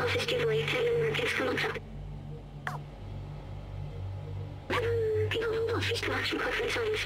office giveaway Taylor Markets coming up. Um, people office to action conference science.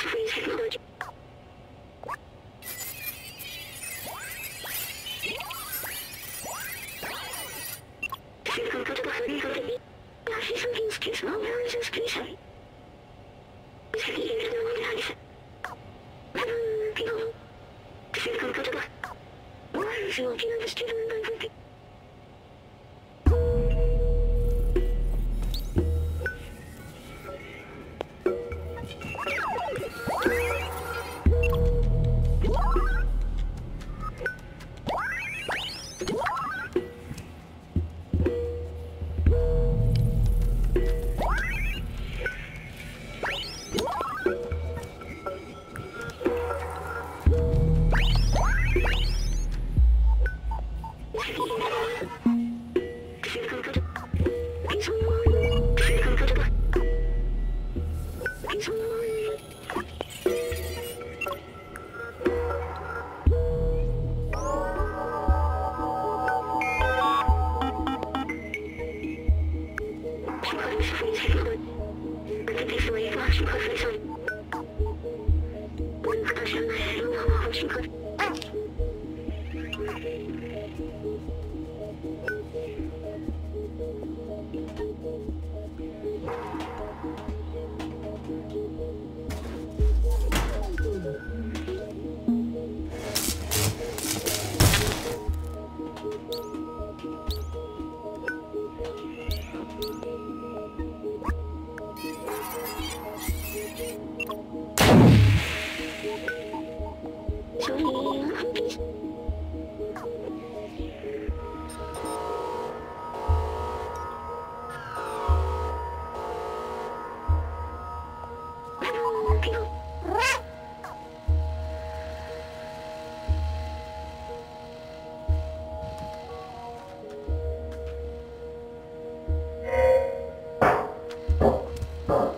Please don't. Oh.